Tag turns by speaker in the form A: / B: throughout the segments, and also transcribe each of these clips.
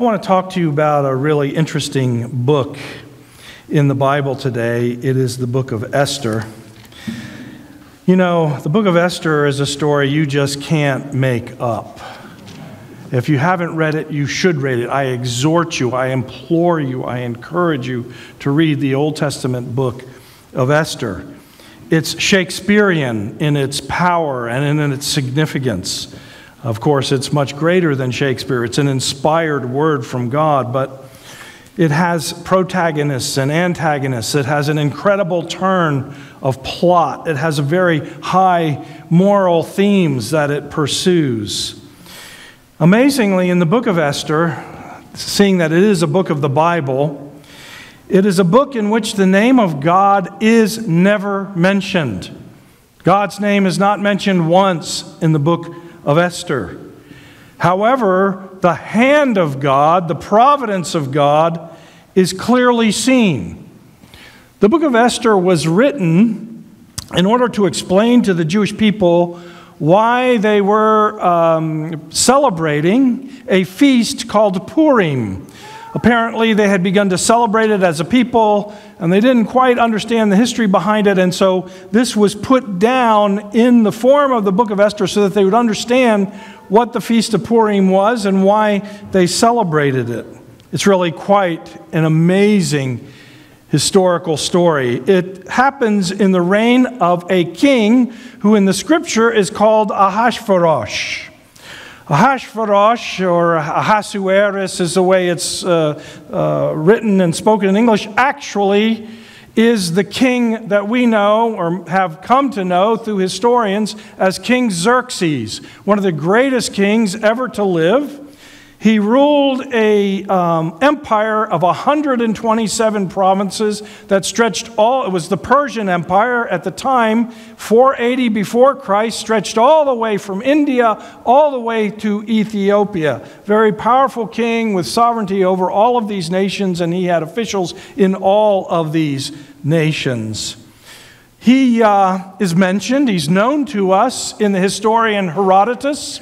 A: I want to talk to you about a really interesting book in the Bible today. It is the book of Esther. You know, the book of Esther is a story you just can't make up. If you haven't read it, you should read it. I exhort you, I implore you, I encourage you to read the Old Testament book of Esther. It's Shakespearean in its power and in its significance. Of course, it's much greater than Shakespeare. It's an inspired word from God, but it has protagonists and antagonists. It has an incredible turn of plot. It has a very high moral themes that it pursues. Amazingly, in the book of Esther, seeing that it is a book of the Bible, it is a book in which the name of God is never mentioned. God's name is not mentioned once in the book of Esther. However, the hand of God, the providence of God, is clearly seen. The book of Esther was written in order to explain to the Jewish people why they were um, celebrating a feast called Purim. Apparently, they had begun to celebrate it as a people, and they didn't quite understand the history behind it. And so, this was put down in the form of the book of Esther so that they would understand what the Feast of Purim was and why they celebrated it. It's really quite an amazing historical story. It happens in the reign of a king who, in the scripture, is called Ahasuerus. Ahasuerus or Ahasuerus is the way it's uh, uh, written and spoken in English, actually is the king that we know or have come to know through historians as King Xerxes, one of the greatest kings ever to live. He ruled a um, empire of 127 provinces that stretched all, it was the Persian Empire at the time, 480 before Christ, stretched all the way from India all the way to Ethiopia. Very powerful king with sovereignty over all of these nations, and he had officials in all of these nations. He uh, is mentioned, he's known to us in the historian Herodotus.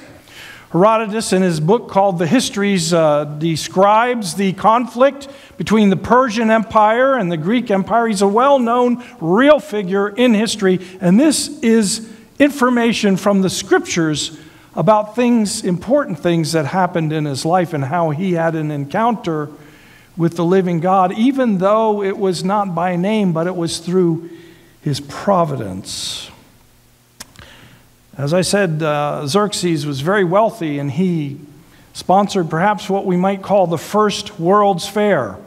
A: Herodotus, in his book called The Histories, uh, describes the conflict between the Persian Empire and the Greek Empire. He's a well known, real figure in history, and this is information from the scriptures about things, important things that happened in his life and how he had an encounter with the living God, even though it was not by name, but it was through his providence. As I said, uh, Xerxes was very wealthy and he sponsored perhaps what we might call the first World's Fair.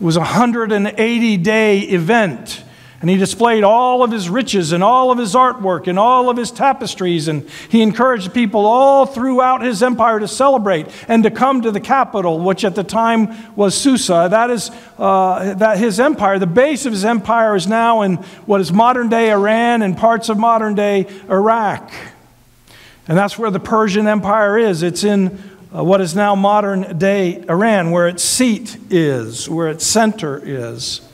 A: It was a 180 day event. And he displayed all of his riches and all of his artwork and all of his tapestries. And he encouraged people all throughout his empire to celebrate and to come to the capital, which at the time was Susa. That is uh, that his empire, the base of his empire, is now in what is modern day Iran and parts of modern day Iraq. And that's where the Persian Empire is. It's in uh, what is now modern day Iran, where its seat is, where its center is.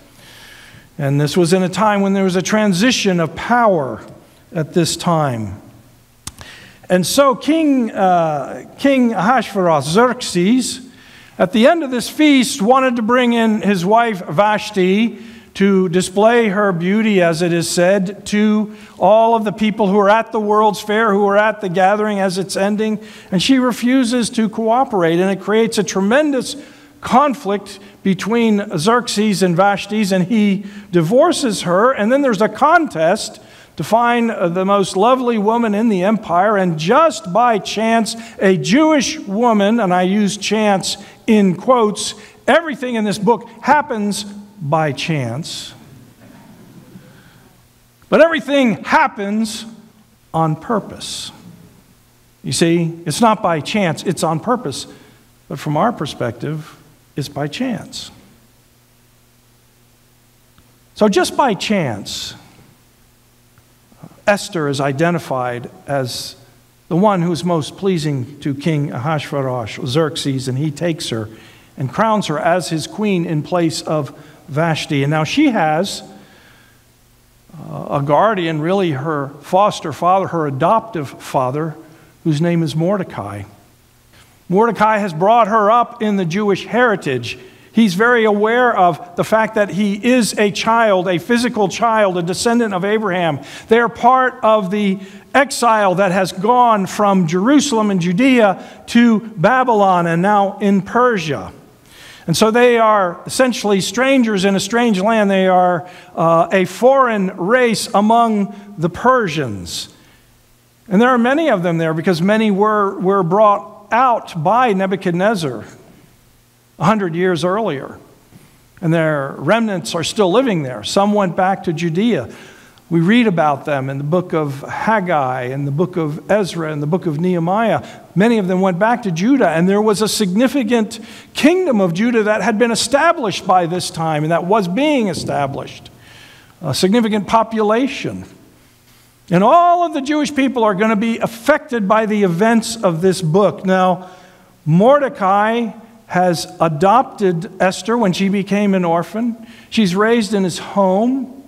A: And this was in a time when there was a transition of power at this time. And so King, uh, King Ahasuerus, Xerxes, at the end of this feast, wanted to bring in his wife Vashti to display her beauty, as it is said, to all of the people who are at the World's Fair, who are at the gathering as it's ending. And she refuses to cooperate, and it creates a tremendous conflict between Xerxes and Vashti, and he divorces her. And then there's a contest to find uh, the most lovely woman in the empire. And just by chance, a Jewish woman, and I use chance in quotes, everything in this book happens by chance. But everything happens on purpose. You see, it's not by chance, it's on purpose. But from our perspective, is by chance. So, just by chance, Esther is identified as the one who's most pleasing to King Ahasuerus, Xerxes, and he takes her and crowns her as his queen in place of Vashti. And now she has uh, a guardian, really her foster father, her adoptive father, whose name is Mordecai. Mordecai has brought her up in the Jewish heritage. He's very aware of the fact that he is a child, a physical child, a descendant of Abraham. They are part of the exile that has gone from Jerusalem and Judea to Babylon and now in Persia. And so they are essentially strangers in a strange land. They are uh, a foreign race among the Persians. And there are many of them there because many were, were brought out by Nebuchadnezzar a hundred years earlier. And their remnants are still living there. Some went back to Judea. We read about them in the book of Haggai, in the book of Ezra, in the book of Nehemiah. Many of them went back to Judah, and there was a significant kingdom of Judah that had been established by this time and that was being established. A significant population. And all of the Jewish people are going to be affected by the events of this book. Now, Mordecai has adopted Esther when she became an orphan. She's raised in his home.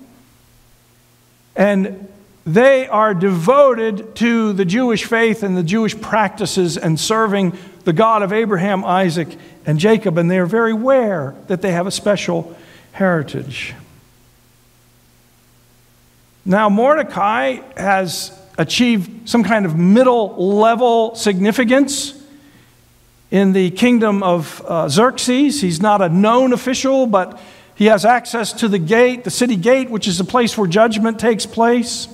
A: And they are devoted to the Jewish faith and the Jewish practices and serving the God of Abraham, Isaac, and Jacob. And they are very aware that they have a special heritage. Now, Mordecai has achieved some kind of middle level significance in the kingdom of uh, Xerxes. He's not a known official, but he has access to the gate, the city gate, which is the place where judgment takes place.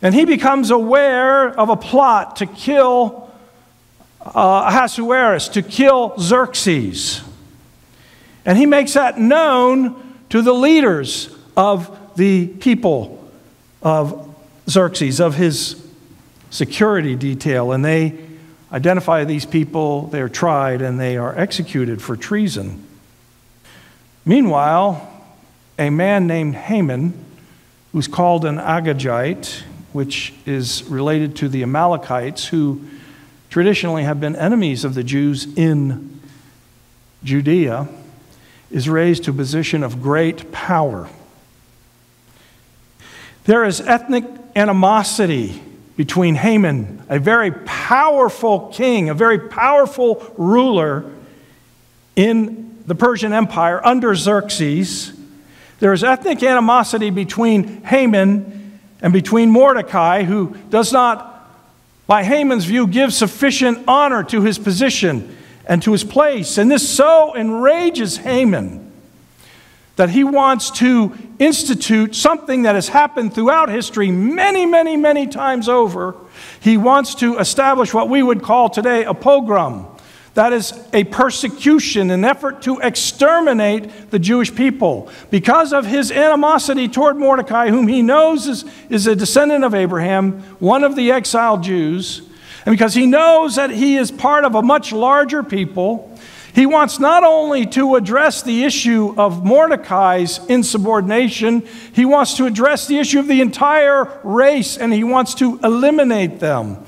A: And he becomes aware of a plot to kill uh, Ahasuerus, to kill Xerxes. And he makes that known to the leaders of the people of Xerxes, of his security detail. And they identify these people, they are tried, and they are executed for treason. Meanwhile, a man named Haman, who's called an Agagite, which is related to the Amalekites, who traditionally have been enemies of the Jews in Judea, is raised to a position of great power. There is ethnic animosity between Haman, a very powerful king, a very powerful ruler in the Persian Empire under Xerxes, there is ethnic animosity between Haman and between Mordecai, who does not, by Haman's view, give sufficient honor to his position and to his place. And this so enrages Haman that he wants to institute something that has happened throughout history many, many, many times over. He wants to establish what we would call today a pogrom that is a persecution, an effort to exterminate the Jewish people. Because of his animosity toward Mordecai, whom he knows is, is a descendant of Abraham, one of the exiled Jews, and because he knows that he is part of a much larger people, he wants not only to address the issue of Mordecai's insubordination, he wants to address the issue of the entire race and he wants to eliminate them.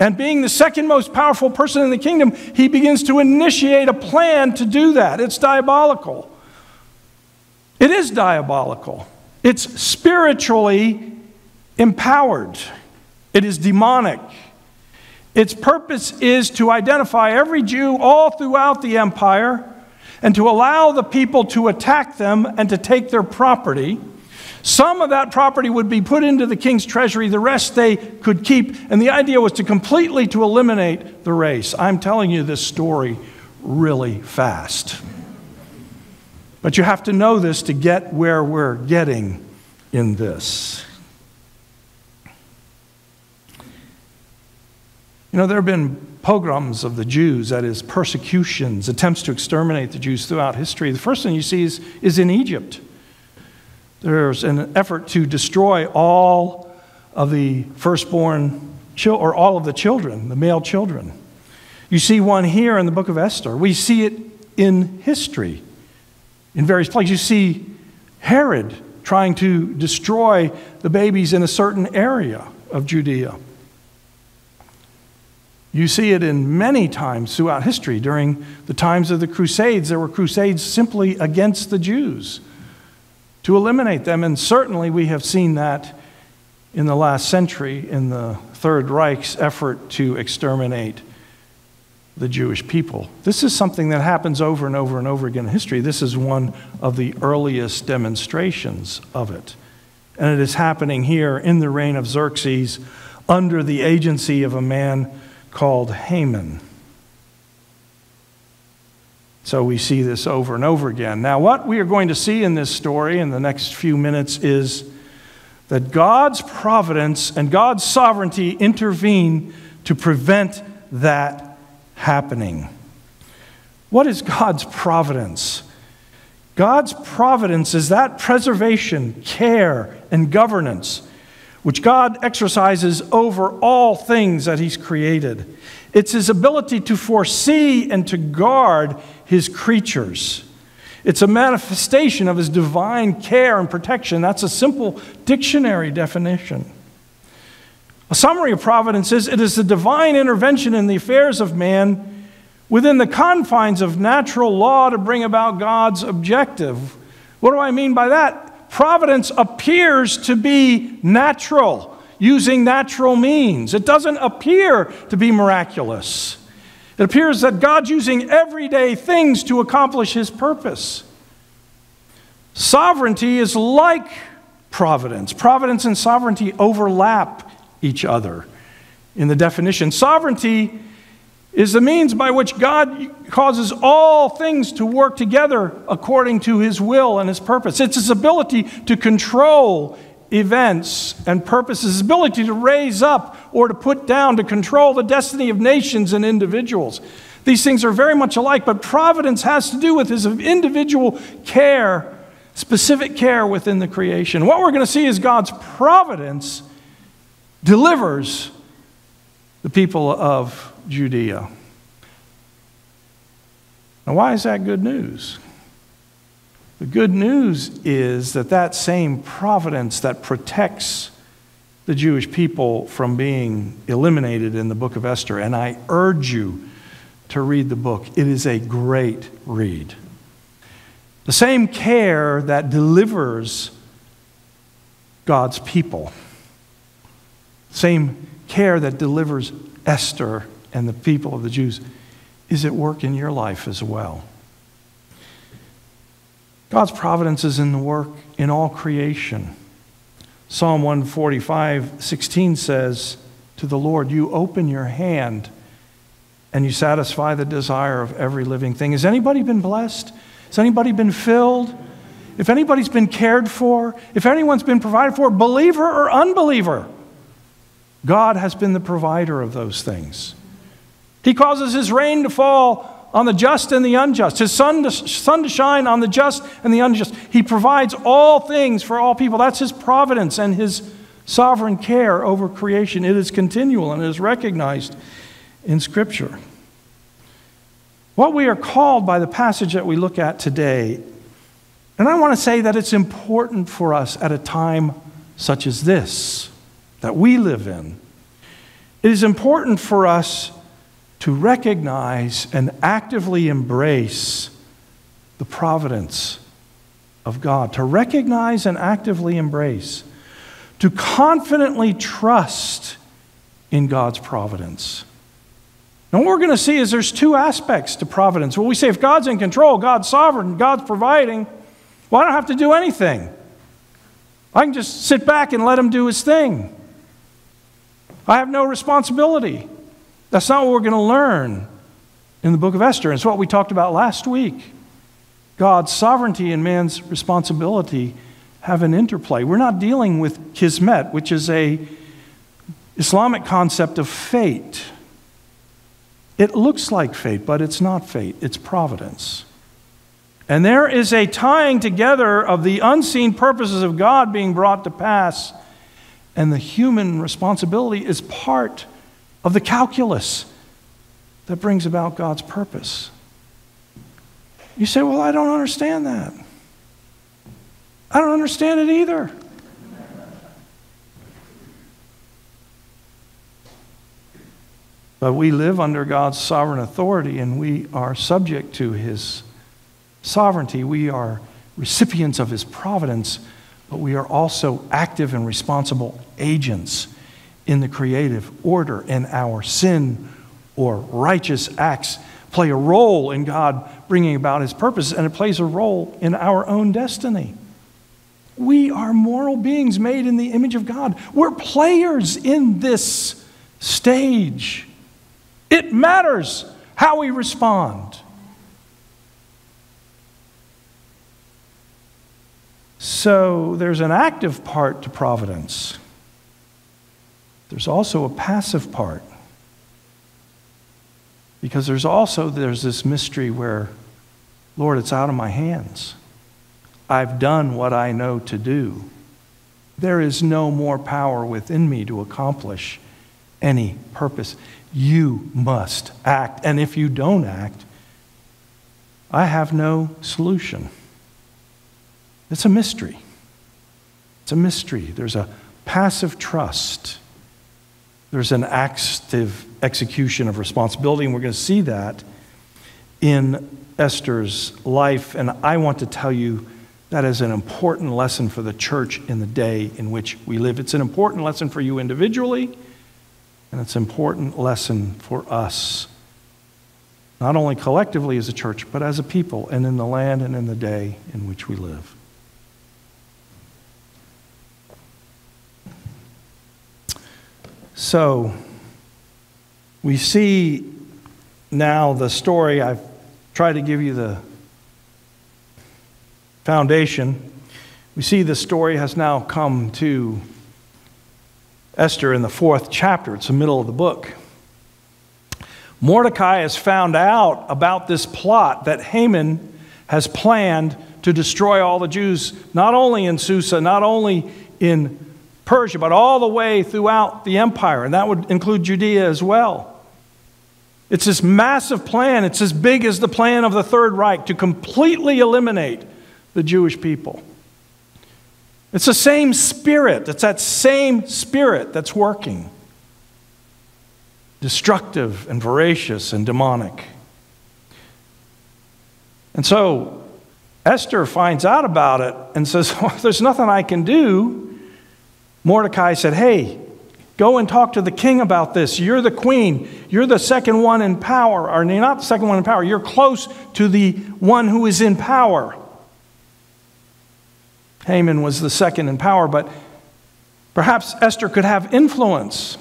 A: And being the second most powerful person in the kingdom, he begins to initiate a plan to do that. It's diabolical. It is diabolical. It's spiritually empowered, it is demonic. Its purpose is to identify every Jew all throughout the empire and to allow the people to attack them and to take their property. Some of that property would be put into the king's treasury, the rest they could keep, and the idea was to completely to eliminate the race. I'm telling you this story really fast. But you have to know this to get where we're getting in this. You know, there have been pogroms of the Jews, that is, persecutions, attempts to exterminate the Jews throughout history. The first thing you see is, is in Egypt. There's an effort to destroy all of the firstborn or all of the children, the male children. You see one here in the book of Esther. We see it in history in various places. You see Herod trying to destroy the babies in a certain area of Judea. You see it in many times throughout history. During the times of the Crusades, there were crusades simply against the Jews to eliminate them. And certainly we have seen that in the last century in the Third Reich's effort to exterminate the Jewish people. This is something that happens over and over and over again in history. This is one of the earliest demonstrations of it. And it is happening here in the reign of Xerxes under the agency of a man called Haman. So we see this over and over again. Now, what we are going to see in this story in the next few minutes is that God's providence and God's sovereignty intervene to prevent that happening. What is God's providence? God's providence is that preservation, care, and governance which God exercises over all things that He's created. It's His ability to foresee and to guard His creatures. It's a manifestation of His divine care and protection. That's a simple dictionary definition. A summary of providence is it is the divine intervention in the affairs of man within the confines of natural law to bring about God's objective. What do I mean by that? Providence appears to be natural, using natural means. It doesn't appear to be miraculous. It appears that God's using everyday things to accomplish his purpose. Sovereignty is like providence. Providence and sovereignty overlap each other. In the definition, sovereignty is the means by which God causes all things to work together according to his will and his purpose. It's his ability to control events and purposes, his ability to raise up or to put down, to control the destiny of nations and individuals. These things are very much alike, but providence has to do with his individual care, specific care within the creation. What we're going to see is God's providence delivers the people of Judea. Now, why is that good news? The good news is that that same providence that protects the Jewish people from being eliminated in the book of Esther, and I urge you to read the book. It is a great read. The same care that delivers God's people same care that delivers Esther and the people of the Jews is at work in your life as well. God's providence is in the work in all creation. Psalm 145, 16 says, To the Lord, you open your hand and you satisfy the desire of every living thing. Has anybody been blessed? Has anybody been filled? If anybody's been cared for, if anyone's been provided for, believer or unbeliever, God has been the provider of those things. He causes his rain to fall on the just and the unjust, his sun to, sun to shine on the just and the unjust. He provides all things for all people. That's his providence and his sovereign care over creation. It is continual and it is recognized in Scripture. What we are called by the passage that we look at today, and I want to say that it's important for us at a time such as this that we live in, it is important for us to recognize and actively embrace the providence of God, to recognize and actively embrace, to confidently trust in God's providence. Now, what we're going to see is there's two aspects to providence. Well, we say if God's in control, God's sovereign, God's providing, well, I don't have to do anything. I can just sit back and let Him do His thing. I have no responsibility. That's not what we're going to learn in the book of Esther. It's what we talked about last week. God's sovereignty and man's responsibility have an interplay. We're not dealing with kismet, which is a Islamic concept of fate. It looks like fate, but it's not fate, it's providence. And there is a tying together of the unseen purposes of God being brought to pass and the human responsibility is part of the calculus that brings about God's purpose. You say, Well, I don't understand that. I don't understand it either. But we live under God's sovereign authority and we are subject to His sovereignty. We are recipients of His providence but we are also active and responsible agents in the creative order, and our sin or righteous acts play a role in God bringing about his purpose, and it plays a role in our own destiny. We are moral beings made in the image of God. We're players in this stage. It matters how we respond. So there's an active part to providence. There's also a passive part. Because there's also there's this mystery where, Lord, it's out of my hands. I've done what I know to do. There is no more power within me to accomplish any purpose. You must act. And if you don't act, I have no solution. It's a mystery. It's a mystery. There's a passive trust, there's an active execution of responsibility, and we're going to see that in Esther's life. And I want to tell you that is an important lesson for the church in the day in which we live. It's an important lesson for you individually, and it's an important lesson for us, not only collectively as a church, but as a people and in the land and in the day in which we live. So, we see now the story. I've tried to give you the foundation. We see the story has now come to Esther in the fourth chapter. It's the middle of the book. Mordecai has found out about this plot that Haman has planned to destroy all the Jews, not only in Susa, not only in Persia, but all the way throughout the empire, and that would include Judea as well. It's this massive plan. It's as big as the plan of the Third Reich to completely eliminate the Jewish people. It's the same spirit. It's that same spirit that's working destructive and voracious and demonic. And so Esther finds out about it and says, well, There's nothing I can do. Mordecai said, Hey, go and talk to the king about this. You're the queen. You're the second one in power. Or you're not the second one in power. You're close to the one who is in power. Haman was the second in power, but perhaps Esther could have influence.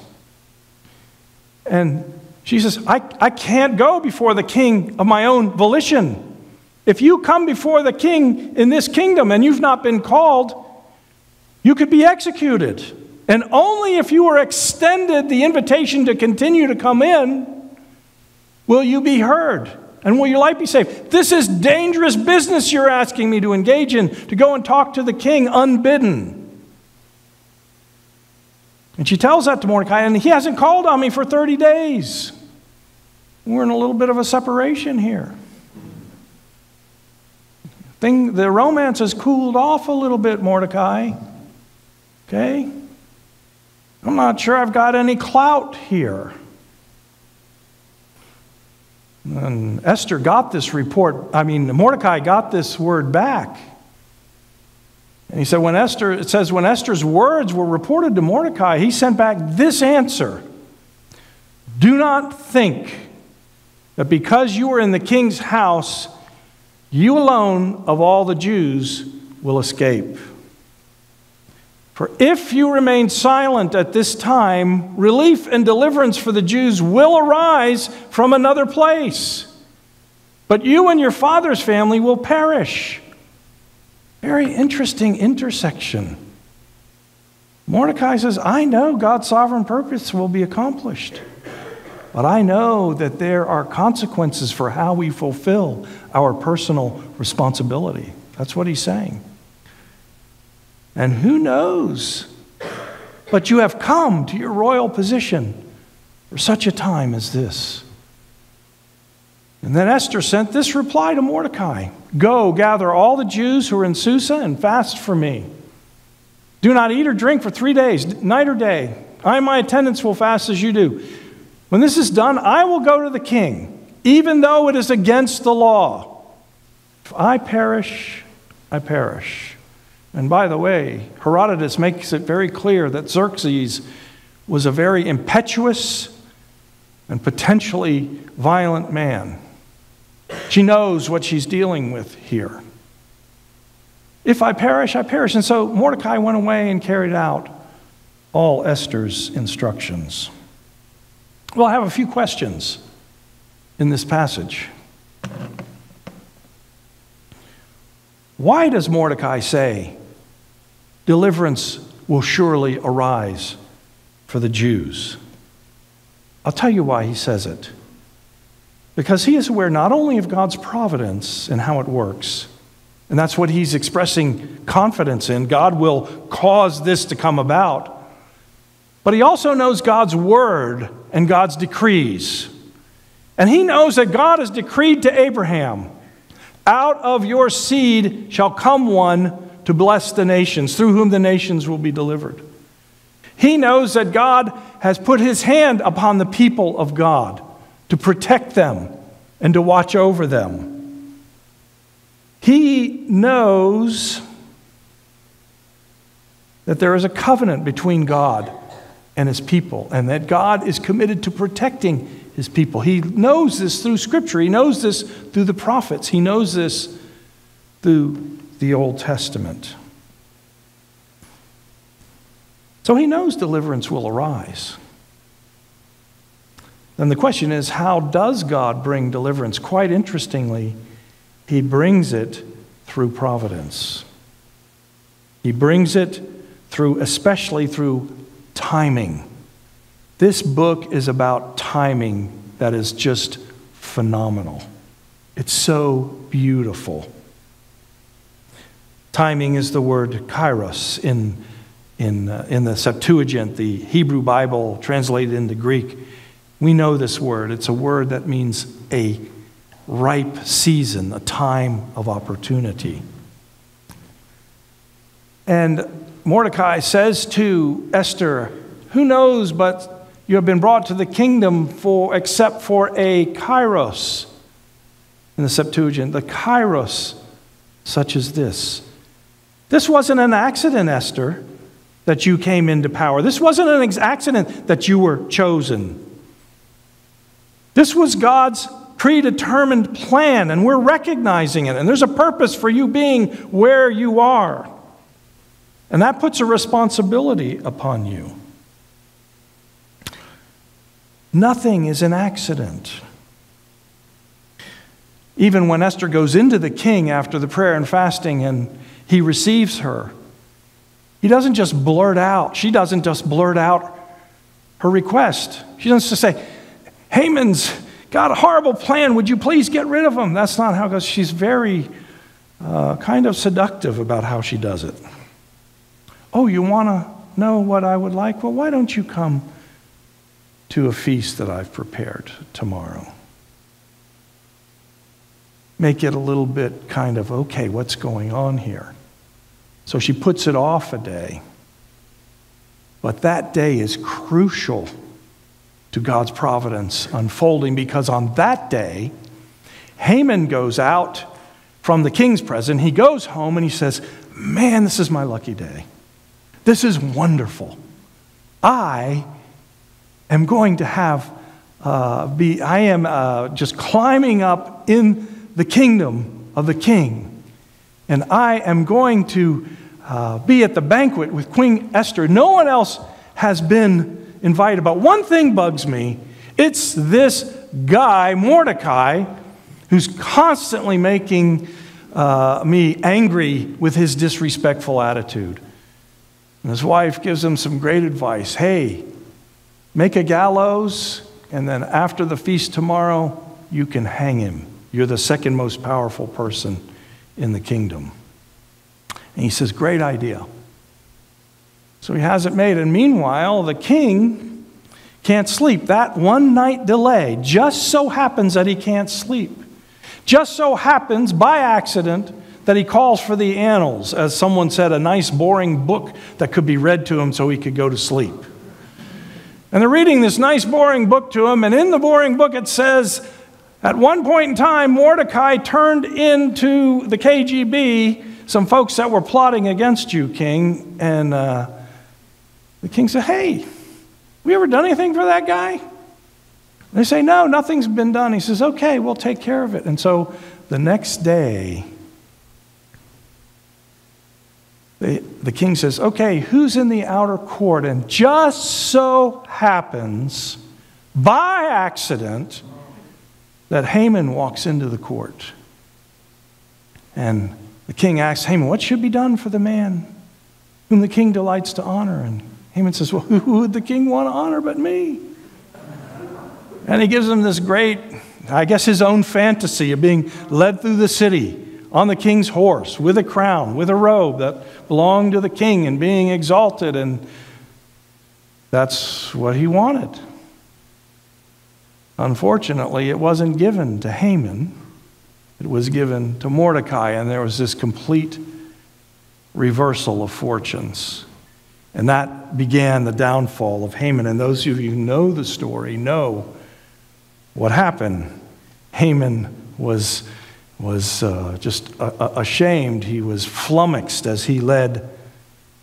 A: And she says, I, I can't go before the king of my own volition. If you come before the king in this kingdom and you've not been called, you could be executed. And only if you are extended the invitation to continue to come in will you be heard and will your life be saved. This is dangerous business you're asking me to engage in, to go and talk to the king unbidden. And she tells that to Mordecai, and he hasn't called on me for 30 days. We're in a little bit of a separation here. Thing, the romance has cooled off a little bit, Mordecai. Okay? I'm not sure I've got any clout here. And Esther got this report, I mean, Mordecai got this word back. And he said, when Esther, it says, when Esther's words were reported to Mordecai, he sent back this answer Do not think that because you are in the king's house, you alone of all the Jews will escape. For if you remain silent at this time, relief and deliverance for the Jews will arise from another place. But you and your father's family will perish. Very interesting intersection. Mordecai says, I know God's sovereign purpose will be accomplished, but I know that there are consequences for how we fulfill our personal responsibility. That's what he's saying. And who knows? But you have come to your royal position for such a time as this. And then Esther sent this reply to Mordecai Go, gather all the Jews who are in Susa and fast for me. Do not eat or drink for three days, night or day. I and my attendants will fast as you do. When this is done, I will go to the king, even though it is against the law. If I perish, I perish. And by the way, Herodotus makes it very clear that Xerxes was a very impetuous and potentially violent man. She knows what she's dealing with here. If I perish, I perish. And so Mordecai went away and carried out all Esther's instructions. Well, I have a few questions in this passage. Why does Mordecai say, deliverance will surely arise for the Jews? I'll tell you why he says it. Because he is aware not only of God's providence and how it works, and that's what he's expressing confidence in. God will cause this to come about. But he also knows God's word and God's decrees. And he knows that God has decreed to Abraham, out of your seed shall come one to bless the nations, through whom the nations will be delivered. He knows that God has put his hand upon the people of God to protect them and to watch over them. He knows that there is a covenant between God and his people, and that God is committed to protecting his people. He knows this through Scripture, he knows this through the prophets, he knows this through the Old Testament. So he knows deliverance will arise. Then the question is how does God bring deliverance? Quite interestingly, he brings it through providence. He brings it through, especially through timing. This book is about timing that is just phenomenal. It's so beautiful. Timing is the word kairos in, in, uh, in the Septuagint, the Hebrew Bible translated into Greek. We know this word. It's a word that means a ripe season, a time of opportunity. And Mordecai says to Esther, Who knows but you have been brought to the kingdom for except for a kairos in the Septuagint, the kairos such as this. This wasn't an accident, Esther, that you came into power. This wasn't an accident that you were chosen. This was God's predetermined plan, and we're recognizing it. And there's a purpose for you being where you are. And that puts a responsibility upon you. Nothing is an accident. Even when Esther goes into the king after the prayer and fasting and he receives her, he doesn't just blurt out, she doesn't just blurt out her request. She doesn't just say, Haman's got a horrible plan. Would you please get rid of him? That's not how it goes. She's very uh, kind of seductive about how she does it. Oh, you want to know what I would like? Well, why don't you come to a feast that I've prepared tomorrow? Make it a little bit kind of, okay, what's going on here? So she puts it off a day. But that day is crucial to God's providence unfolding because on that day, Haman goes out from the king's presence. He goes home and he says, Man, this is my lucky day. This is wonderful. I am going to have, uh, be, I am uh, just climbing up in the kingdom of the king. And I am going to uh, be at the banquet with Queen Esther. No one else has been invited. But one thing bugs me it's this guy, Mordecai, who's constantly making uh, me angry with his disrespectful attitude. And his wife gives him some great advice hey, make a gallows, and then after the feast tomorrow, you can hang him. You're the second most powerful person in the kingdom. And he says, Great idea. So he has it made. And meanwhile, the king can't sleep. That one night delay just so happens that he can't sleep. Just so happens by accident that he calls for the annals, as someone said, a nice boring book that could be read to him so he could go to sleep. And they're reading this nice boring book to him, and in the boring book it says, at one point in time, Mordecai turned into the KGB some folks that were plotting against you, king, and uh, the king said, Hey, we ever done anything for that guy? They say, No, nothing's been done. He says, Okay, we'll take care of it. And so the next day, the, the king says, Okay, who's in the outer court? And just so happens, by accident, that Haman walks into the court. And the king asks Haman, What should be done for the man whom the king delights to honor? And Haman says, Well, who would the king want to honor but me? And he gives him this great, I guess, his own fantasy of being led through the city on the king's horse with a crown, with a robe that belonged to the king and being exalted. And that's what he wanted. Unfortunately, it wasn't given to Haman, it was given to Mordecai, and there was this complete reversal of fortunes. And that began the downfall of Haman. And those of you who know the story know what happened. Haman was, was uh, just ashamed. He was flummoxed as he led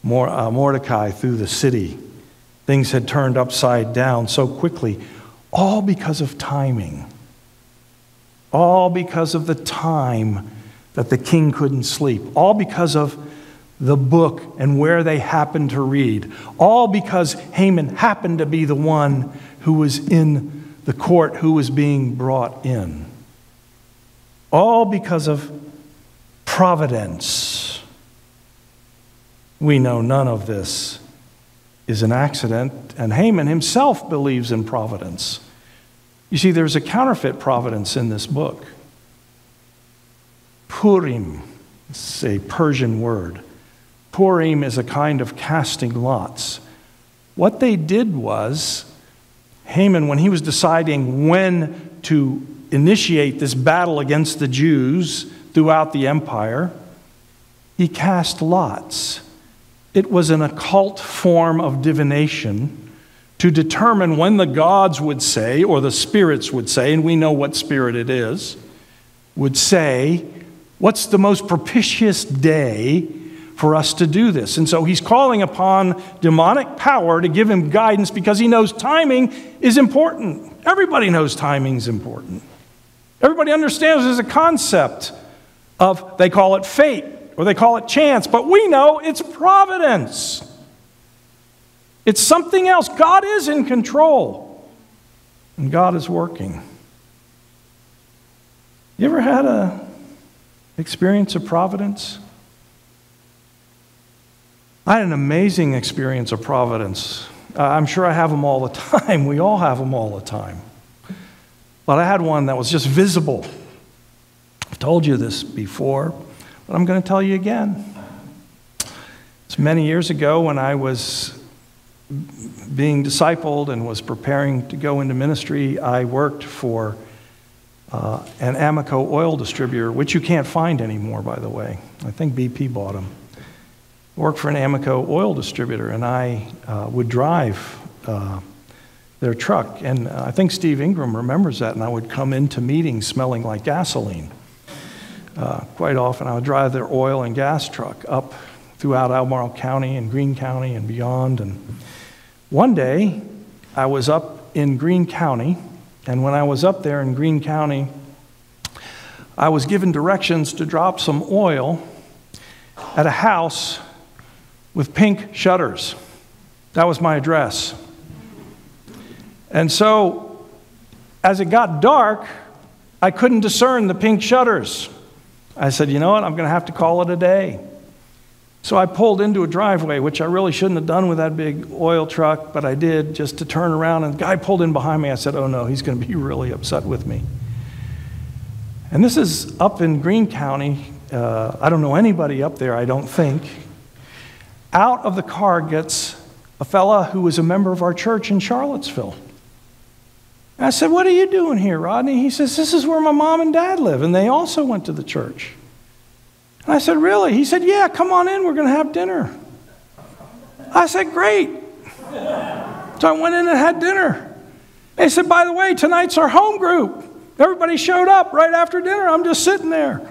A: uh, Mordecai through the city. Things had turned upside down so quickly, all because of timing. All because of the time that the king couldn't sleep. All because of the book and where they happened to read. All because Haman happened to be the one who was in the court who was being brought in. All because of providence. We know none of this is an accident, and Haman himself believes in providence. You see, there's a counterfeit providence in this book. Purim, it's a Persian word. Purim is a kind of casting lots. What they did was Haman, when he was deciding when to initiate this battle against the Jews throughout the empire, he cast lots. It was an occult form of divination to determine when the gods would say, or the spirits would say, and we know what spirit it is, would say, what's the most propitious day for us to do this. And so he's calling upon demonic power to give him guidance because he knows timing is important. Everybody knows timing is important. Everybody understands there's a concept of, they call it fate or they call it chance, but we know it's providence. It's something else. God is in control, and God is working. You ever had a experience of providence? I had an amazing experience of providence. Uh, I'm sure I have them all the time. We all have them all the time. But I had one that was just visible. I've told you this before, but I'm going to tell you again. It's many years ago when I was being discipled and was preparing to go into ministry. I worked for uh, an Amoco oil distributor, which you can't find anymore, by the way. I think BP bought them worked for an Amoco oil distributor, and I uh, would drive uh, their truck. And I think Steve Ingram remembers that, and I would come into meetings smelling like gasoline. Uh, quite often, I would drive their oil and gas truck up throughout Albemarle County and Greene County and beyond. And one day, I was up in Greene County, and when I was up there in Greene County, I was given directions to drop some oil at a house with pink shutters. That was my address. And so, as it got dark, I couldn't discern the pink shutters. I said, you know what, I'm going to have to call it a day. So I pulled into a driveway, which I really shouldn't have done with that big oil truck, but I did just to turn around. And the guy pulled in behind me. I said, oh no, he's going to be really upset with me. And this is up in Greene County. Uh, I don't know anybody up there, I don't think. Out of the car gets a fella who was a member of our church in Charlottesville. And I said, What are you doing here, Rodney? He says, This is where my mom and dad live, and they also went to the church. And I said, Really? He said, Yeah, come on in, we're going to have dinner. I said, Great. So I went in and had dinner. They said, By the way, tonight's our home group. Everybody showed up right after dinner. I'm just sitting there.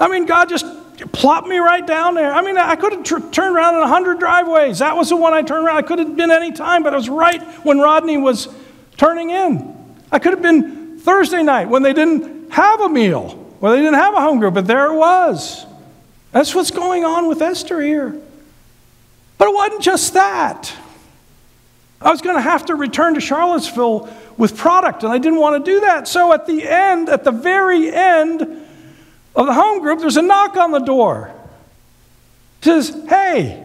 A: I mean, God just plopped me right down there. I mean, I could have tr- turned around in 100 driveways. That was the one I turned around. I could have been any time, but it was right when Rodney was turning in. I could have been Thursday night when they didn't have a meal, when they didn't have a home group, but there it was. That's what's going on with Esther here. But it wasn't just that. I was going to have to return to Charlottesville with product, and I didn't want to do that. So at the end, at the very end of the home group, there's a knock on the door. He says, Hey,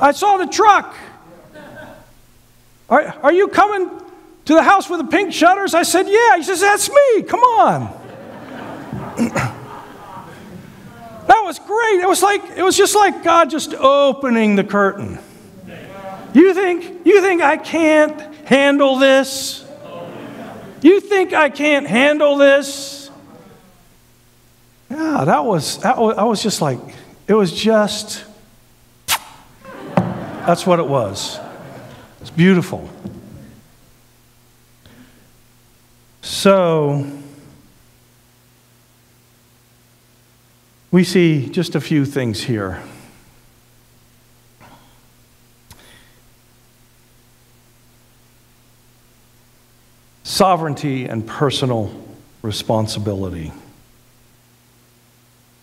A: I saw the truck. Are, are you coming to the house with the pink shutters? I said, Yeah. He says, That's me. Come on. that was great. It was like it was just like God just opening the curtain. You think you think I can't handle this? You think I can't handle this? Yeah, that was, that was I was just like, it was just, that's what it was. It's beautiful. So, we see just a few things here. sovereignty and personal responsibility.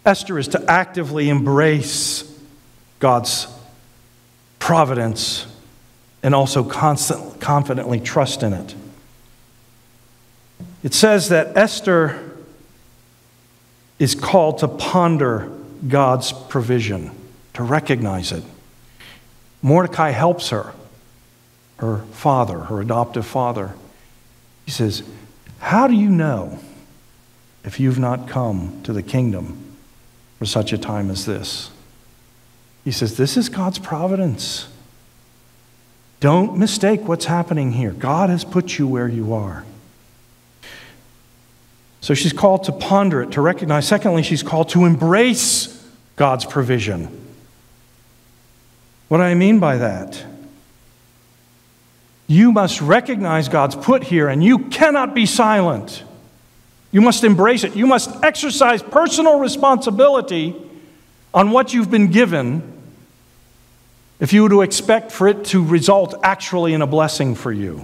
A: Esther is to actively embrace God's providence and also constant, confidently trust in it. It says that Esther is called to ponder God's provision, to recognize it. Mordecai helps her, her father, her adoptive father. He says, How do you know if you've not come to the kingdom for such a time as this? He says, This is God's providence. Don't mistake what's happening here. God has put you where you are. So she's called to ponder it, to recognize. Secondly, she's called to embrace God's provision. What do I mean by that? You must recognize God's put here, and you cannot be silent. You must embrace it. You must exercise personal responsibility on what you've been given if you were to expect for it to result actually in a blessing for you.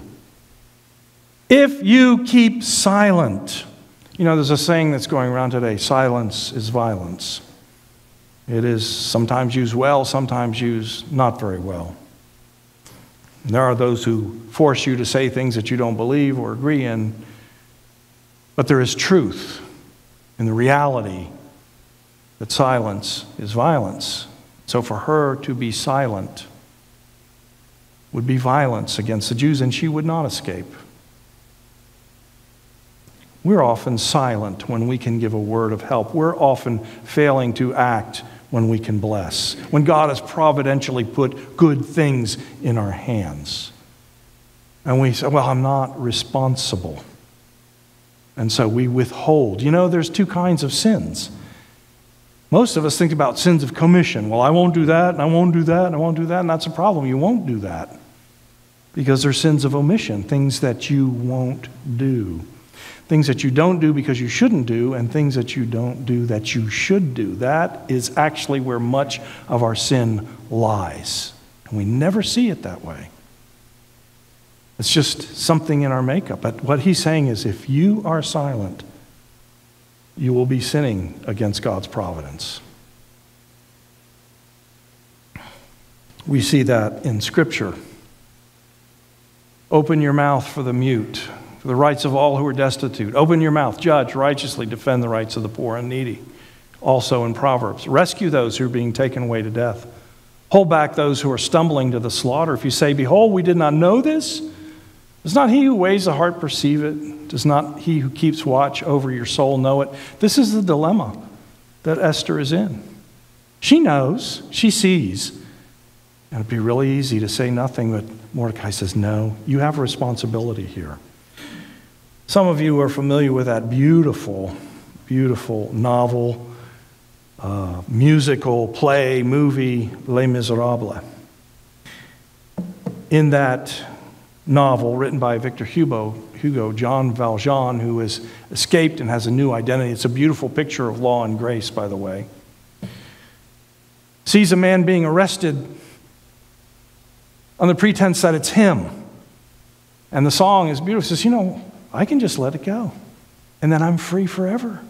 A: If you keep silent, you know, there's a saying that's going around today silence is violence. It is sometimes used well, sometimes used not very well. There are those who force you to say things that you don't believe or agree in, but there is truth in the reality that silence is violence. So for her to be silent would be violence against the Jews, and she would not escape. We're often silent when we can give a word of help. We're often failing to act when we can bless, when God has providentially put good things in our hands. And we say, Well, I'm not responsible. And so we withhold. You know, there's two kinds of sins. Most of us think about sins of commission. Well, I won't do that, and I won't do that, and I won't do that, and that's a problem. You won't do that because they're sins of omission, things that you won't do things that you don't do because you shouldn't do, and things that you don't do that you should do. That is actually where much of our sin lies. And we never see it that way. It's just something in our makeup. But what he's saying is if you are silent, you will be sinning against God's providence. We see that in Scripture. Open your mouth for the mute for the rights of all who are destitute. Open your mouth, judge righteously, defend the rights of the poor and needy. Also in Proverbs, rescue those who are being taken away to death. Hold back those who are stumbling to the slaughter. If you say, Behold, we did not know this, does not he who weighs the heart perceive it? Does not he who keeps watch over your soul know it? This is the dilemma that Esther is in. She knows, she sees. And it'd be really easy to say nothing, but Mordecai says, No, you have a responsibility here. Some of you are familiar with that beautiful, beautiful novel, uh, musical, play, movie, Les Miserables. In that novel, written by Victor Hugo, Hugo, Jean Valjean, who has escaped and has a new identity, it's a beautiful picture of law and grace, by the way, sees a man being arrested on the pretense that it's him. And the song is beautiful. It says, You know, I can just let it go. And then I'm free forever.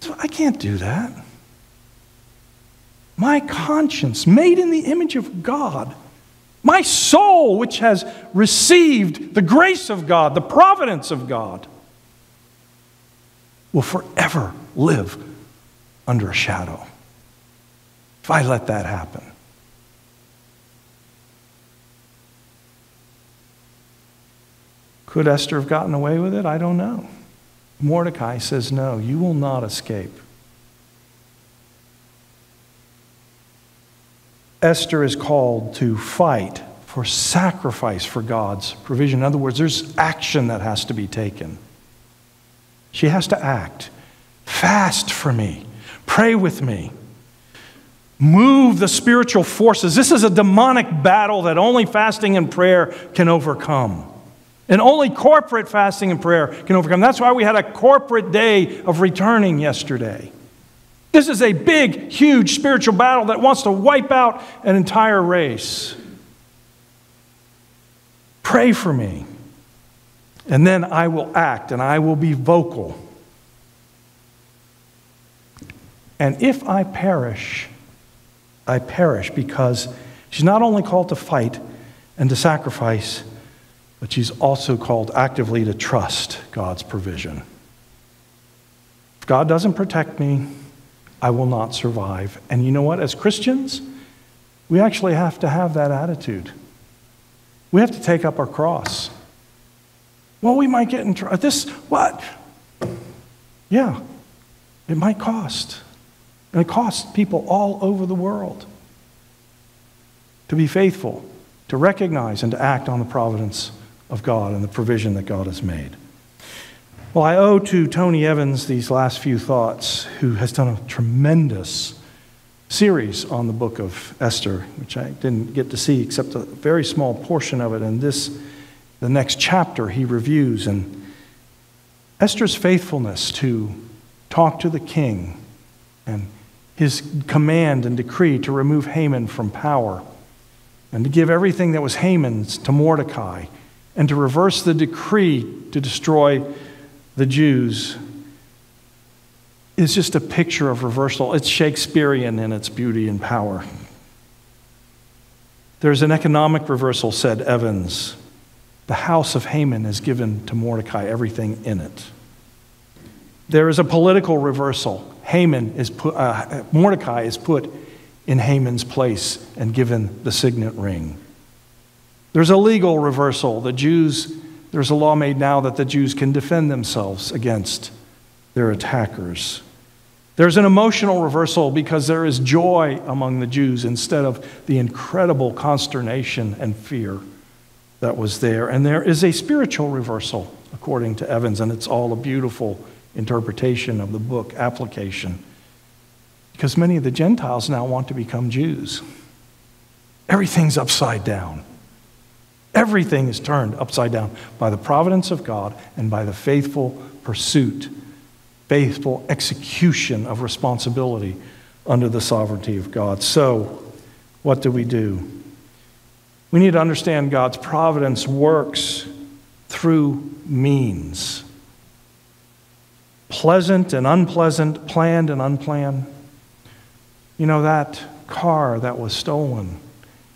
A: So I can't do that. My conscience, made in the image of God, my soul, which has received the grace of God, the providence of God, will forever live under a shadow if I let that happen. Could Esther have gotten away with it? I don't know. Mordecai says, No, you will not escape. Esther is called to fight for sacrifice for God's provision. In other words, there's action that has to be taken. She has to act. Fast for me. Pray with me. Move the spiritual forces. This is a demonic battle that only fasting and prayer can overcome. And only corporate fasting and prayer can overcome. That's why we had a corporate day of returning yesterday. This is a big, huge spiritual battle that wants to wipe out an entire race. Pray for me. And then I will act and I will be vocal. And if I perish, I perish because she's not only called to fight and to sacrifice, but she's also called actively to trust God's provision. If God doesn't protect me, I will not survive. And you know what? As Christians, we actually have to have that attitude. We have to take up our cross. Well, we might get in trouble. This, what? Yeah, it might cost. And it costs people all over the world to be faithful, to recognize and to act on the providence of God and the provision that God has made. Well, I owe to Tony Evans these last few thoughts, who has done a tremendous series on the book of Esther, which I didn't get to see except a very small portion of it. And this, the next chapter, he reviews. And Esther's faithfulness to talk to the king and his command and decree to remove Haman from power and to give everything that was Haman's to Mordecai and to reverse the decree to destroy the Jews is just a picture of reversal. It's Shakespearean in its beauty and power. There's an economic reversal, said Evans. The house of Haman is given to Mordecai, everything in it. There is a political reversal. Haman is put, uh, Mordecai is put in Haman's place and given the signet ring. There's a legal reversal. The Jews, there's a law made now that the Jews can defend themselves against their attackers. There's an emotional reversal because there is joy among the Jews instead of the incredible consternation and fear that was there. And there is a spiritual reversal, according to Evans, and it's all a beautiful interpretation of the book application. Because many of the Gentiles now want to become Jews. Everything's upside down. Everything is turned upside down by the providence of God and by the faithful pursuit, faithful execution of responsibility under the sovereignty of God. So, what do we do? We need to understand God's providence works through means pleasant and unpleasant, planned and unplanned. You know, that car that was stolen,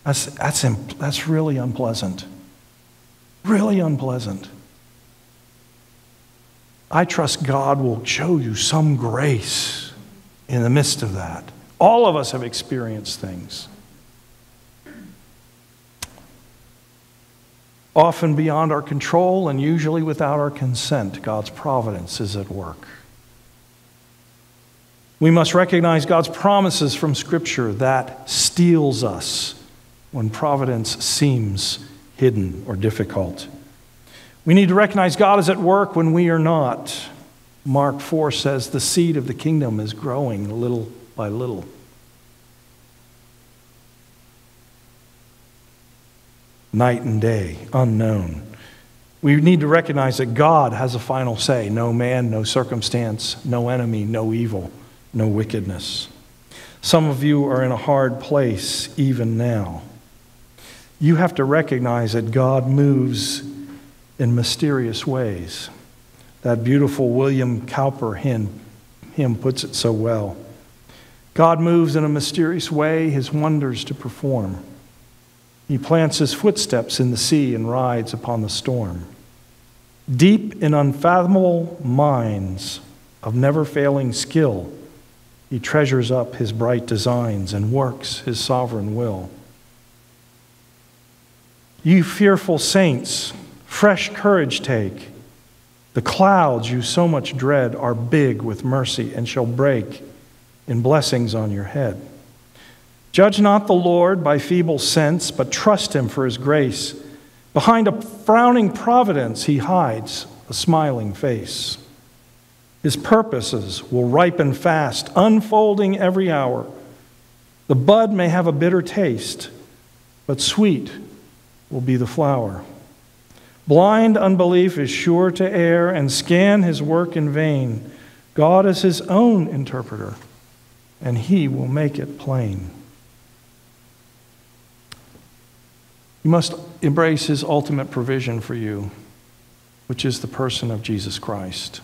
A: that's, that's, that's really unpleasant. Really unpleasant. I trust God will show you some grace in the midst of that. All of us have experienced things. Often beyond our control and usually without our consent, God's providence is at work. We must recognize God's promises from Scripture that steels us when providence seems hidden or difficult. We need to recognize God is at work when we are not. Mark 4 says the seed of the kingdom is growing little by little. Night and day, unknown. We need to recognize that God has a final say no man, no circumstance, no enemy, no evil, no wickedness. Some of you are in a hard place even now you have to recognize that God moves in mysterious ways. That beautiful William Cowper hymn, hymn puts it so well. God moves in a mysterious way his wonders to perform. He plants his footsteps in the sea and rides upon the storm. Deep in unfathomable mines of never failing skill, he treasures up his bright designs and works his sovereign will. You fearful saints, fresh courage take. The clouds you so much dread are big with mercy and shall break in blessings on your head. Judge not the Lord by feeble sense, but trust him for his grace. Behind a frowning providence, he hides a smiling face. His purposes will ripen fast, unfolding every hour. The bud may have a bitter taste, but sweet will be the flower. Blind unbelief is sure to err and scan his work in vain. God is his own interpreter, and he will make it plain. You must embrace his ultimate provision for you, which is the person of Jesus Christ.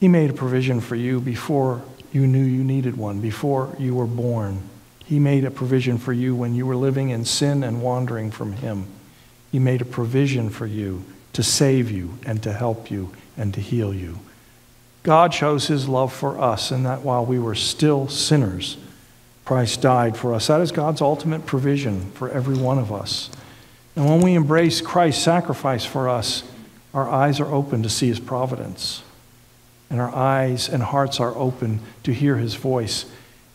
A: He made a provision for you before you knew you needed one, before you were born. He made a provision for you when you were living in sin and wandering from Him. He made a provision for you to save you and to help you and to heal you. God shows His love for us in that while we were still sinners, Christ died for us. That is God's ultimate provision for every one of us. And when we embrace Christ's sacrifice for us, our eyes are open to see his providence. And our eyes and hearts are open to hear his voice.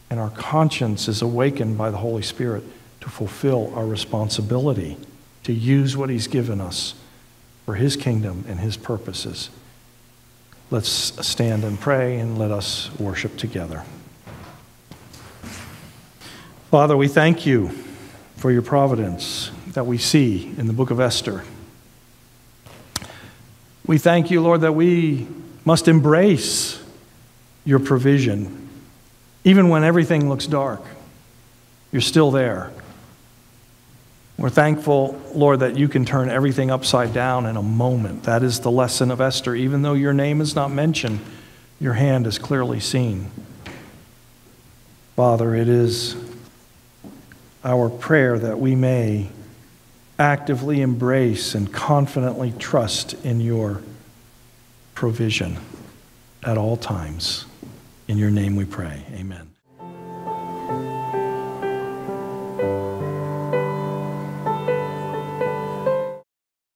A: And our conscience is awakened by the Holy Spirit to fulfill our responsibility to use what he's given us for his kingdom and his purposes. Let's stand and pray and let us worship together. Father, we thank you for your providence that we see in the book of Esther. We thank you, Lord, that we must embrace your provision. Even when everything looks dark, you're still there. We're thankful, Lord, that you can turn everything upside down in a moment. That is the lesson of Esther. Even though your name is not mentioned, your hand is clearly seen. Father, it is our prayer that we may actively embrace and confidently trust in your provision at all times. In your name we pray. Amen.